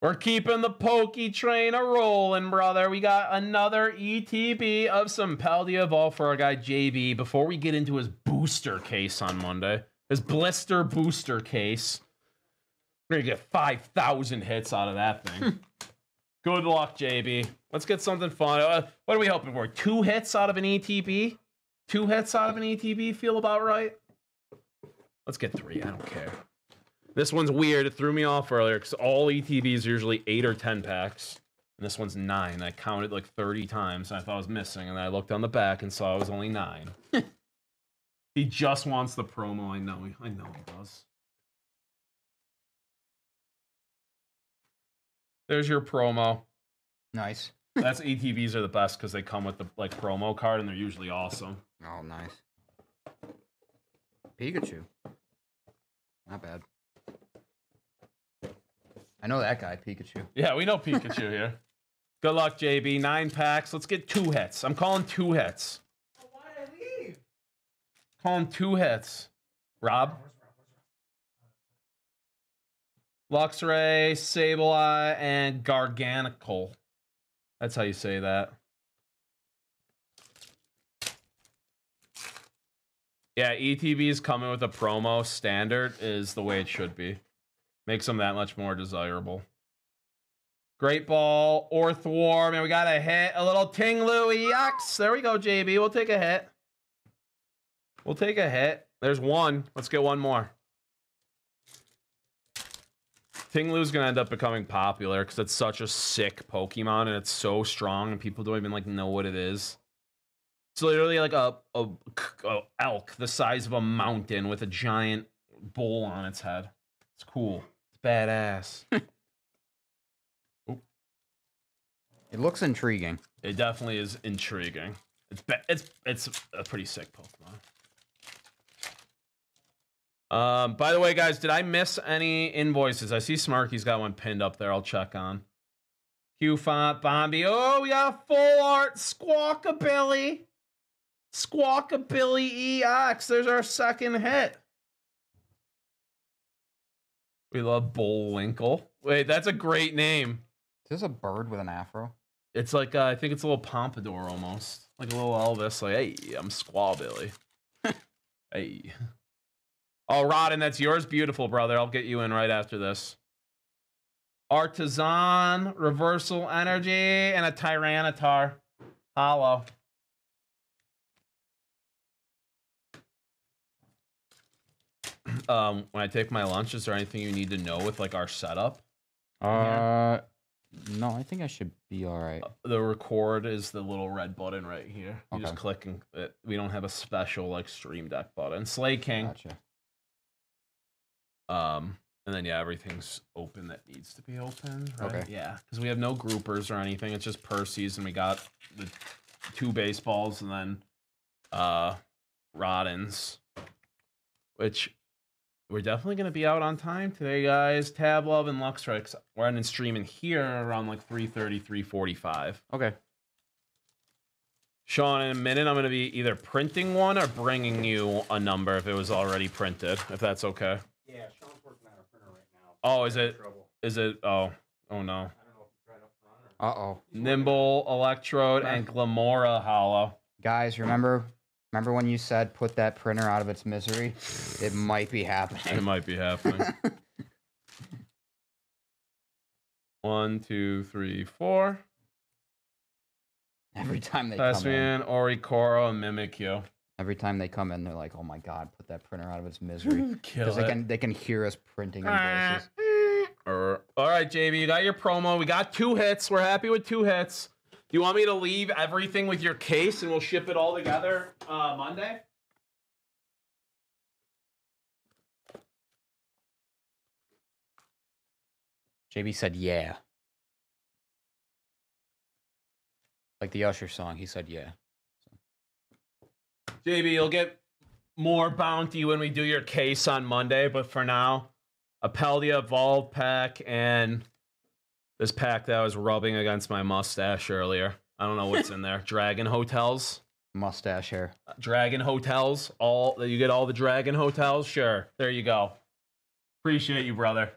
We're keeping the pokey train a rolling, brother. We got another ETB of some Paldea Evolve for our guy JB before we get into his booster case on Monday. His blister booster case. We're gonna get 5,000 hits out of that thing. Good luck, JB. Let's get something fun. Uh, what are we hoping for? Two hits out of an ETB? Two hits out of an ETB feel about right? Let's get three. I don't care. This one's weird. It threw me off earlier because all ETBs are usually eight or 10 packs. And this one's nine. I counted like 30 times and I thought I was missing. And I looked on the back and saw it was only nine. he just wants the promo. I know. I know he does. There's your promo. Nice. That's ETBs are the best because they come with the like promo card and they're usually awesome. Oh, nice. Pikachu. Not bad. I know that guy, Pikachu. Yeah, we know Pikachu here. Good luck, JB. Nine packs. Let's get two hits. I'm calling two hits. Oh, Why did I leave? Calling two hits. Rob? Luxray, Sableye, and Garganacl. That's how you say that. Yeah, ETBs coming with a promo standard is the way it should be. Makes them that much more desirable. Great ball, Orthworm, and we got a hit. A little Ting Lu EX. There we go, JB. We'll take a hit. We'll take a hit. There's one. Let's get one more. Ting Lu's gonna end up becoming popular because it's such a sick Pokemon and it's so strong and people don't even like know what it is. It's literally like a, a, a elk the size of a mountain with a giant bowl on its head. It's cool. It's badass. It looks intriguing. it definitely is intriguing. It's be- it's it's a pretty sick Pokemon. Um, by the way, guys, did I miss any invoices? I see Smarky's got one pinned up there. I'll check on. Q font, Bombi. Oh, we got a full art Squawkabilly. Squawkabilly EX. There's our second hit. We love Bullwinkle. Wait, that's a great name. Is this a bird with an afro? It's like uh, I think it's a little pompadour almost, like a little Elvis. Like, hey, I'm Squawbilly. hey. Oh, Rodden, that's yours. Beautiful, brother. I'll get you in right after this. Artazon, reversal energy, and a Tyranitar. Hollow. Um, when I take my lunch, is there anything you need to know with like our setup? Uh, no, I think I should be all right. the record is the little red button right here. You just click and it, we don't have a special like stream deck button. Slaking. Gotcha. Um, and then yeah, everything's open that needs to be open. Right? Okay. Yeah, because we have no groupers or anything. It's just Percy's, and we got the two baseballs, and then uh, Roddens, which we're definitely gonna be out on time today, guys. Tab Love and Luxrix. We're ending streaming here around like 3:30, 3:45. Okay. Sean, in a minute, I'm going to be either printing one or bringing you a number if it was already printed, if that's okay. Yeah, Sean's working on our printer right now. Oh, is it? Trouble. Is it? Oh, oh no. I don't know if you tried up front or. Uh oh. Nymble, Electrode, and Glimmora Hollow. Guys, remember remember when you said put that printer out of its misery? It might be happening. It might be happening. One, two, three, four. every time they come in. Oricorio, and Mimikyu. Every time they come in, they're like, "Oh my god, put that printer out of its misery." Because they can they can hear us printing ah. invoices. All right, JB, you got your promo. We got two hits. We're happy with two hits. Do you want me to leave everything with your case and we'll ship it all together uh, Monday? JB said, "Yeah." Like the Usher song, he said, "Yeah." JB, you'll get more bounty when we do your case on Monday, but for now, a Paldea Evolved pack and this pack that I was rubbing against my mustache earlier. I don't know what's in there. Dragon Hotels. Mustache hair. Uh, Dragon Hotels. All that you get all the Dragon Hotels? Sure. There you go. Appreciate you, brother.